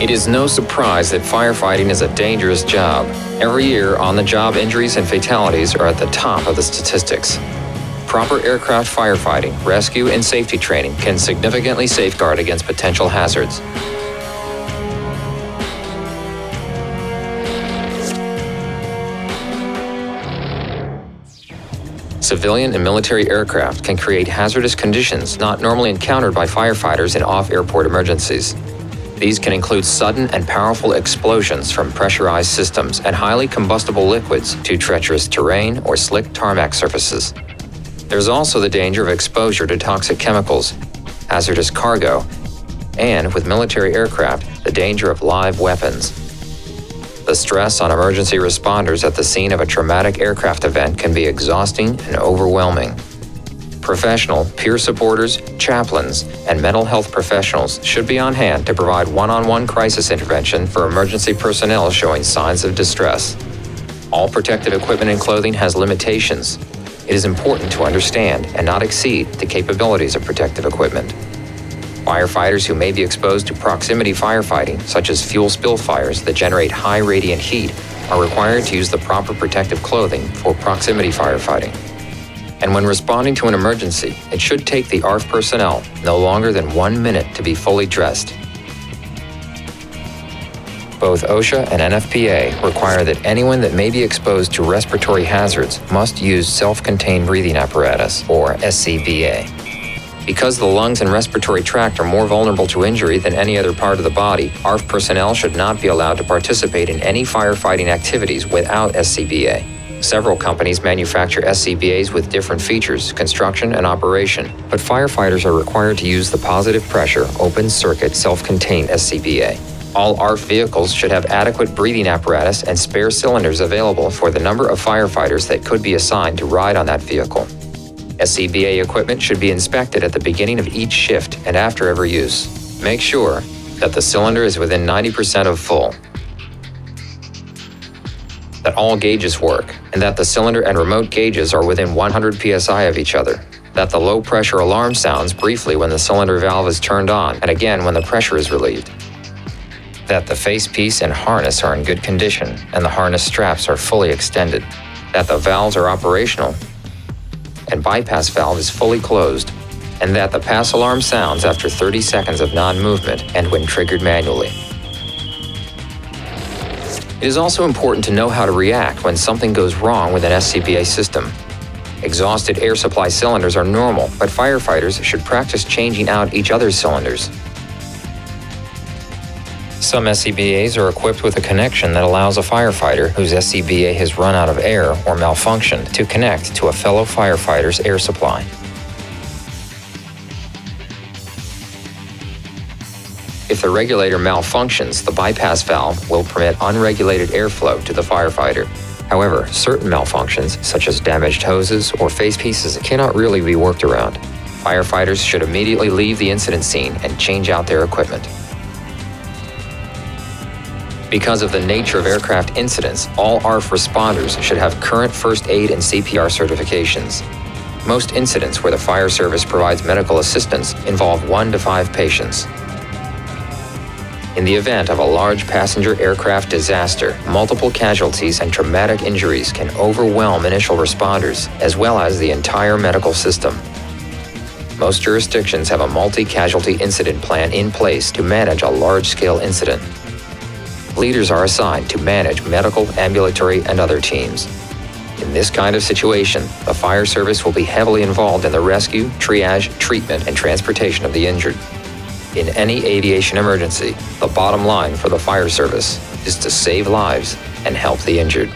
It is no surprise that firefighting is a dangerous job. Every year, on the job injuries and fatalities are at the top of the statistics. Proper aircraft firefighting, rescue, and safety training can significantly safeguard against potential hazards. Civilian and military aircraft can create hazardous conditions not normally encountered by firefighters in off-airport emergencies. These can include sudden and powerful explosions from pressurized systems and highly combustible liquids to treacherous terrain or slick tarmac surfaces. There's also the danger of exposure to toxic chemicals, hazardous cargo, and with military aircraft, the danger of live weapons. The stress on emergency responders at the scene of a traumatic aircraft event can be exhausting and overwhelming. Professional, peer supporters, chaplains, and mental health professionals should be on hand to provide one on one crisis intervention for emergency personnel showing signs of distress. All protective equipment and clothing has limitations, it is important to understand and not exceed the capabilities of protective equipment. Firefighters who may be exposed to proximity firefighting, such as fuel spill fires that generate high radiant heat, are required to use the proper protective clothing for proximity firefighting. And when responding to an emergency, it should take the ARFF personnel no longer than one minute to be fully dressed both OSHA and NFPA require that anyone that may be exposed to respiratory hazards must use self-contained breathing apparatus, or SCBA. Because the lungs and respiratory tract are more vulnerable to injury than any other part of the body, ARFF personnel should not be allowed to participate in any firefighting activities without SCBA. Several companies manufacture SCBAs with different features, construction, and operation, but firefighters are required to use the positive pressure, open circuit, self contained SCBA. All ARFF vehicles should have adequate breathing apparatus and spare cylinders available for the number of firefighters that could be assigned to ride on that vehicle. SCBA equipment should be inspected at the beginning of each shift and after every use. Make sure that the cylinder is within 90% of full, that all gauges work, and that the cylinder and remote gauges are within 100 psi of each other, that the low pressure alarm sounds briefly when the cylinder valve is turned on and again when the pressure is relieved, that the facepiece and harness are in good condition and the harness straps are fully extended, that the valves are operational and bypass valve is fully closed, and that the pass alarm sounds after 30 seconds of non-movement and when triggered manually. It is also important to know how to react when something goes wrong with an SCBA system. Exhausted air supply cylinders are normal, but firefighters should practice changing out each other's cylinders some SCBAs are equipped with a connection that allows a firefighter whose SCBA has run out of air or malfunctioned to connect to a fellow firefighter's air supply. If the regulator malfunctions, the bypass valve will permit unregulated airflow to the firefighter. However, certain malfunctions, such as damaged hoses or face pieces, cannot really be worked around. Firefighters should immediately leave the incident scene and change out their equipment. Because of the nature of aircraft incidents, all ARFF responders should have current first aid and CPR certifications. Most incidents where the fire service provides medical assistance involve one to five patients. In the event of a large passenger aircraft disaster, multiple casualties and traumatic injuries can overwhelm initial responders, as well as the entire medical system. Most jurisdictions have a multi-casualty incident plan in place to manage a large-scale incident leaders are assigned to manage medical, ambulatory, and other teams. In this kind of situation, the fire service will be heavily involved in the rescue, triage, treatment, and transportation of the injured. In any aviation emergency, the bottom line for the fire service is to save lives and help the injured.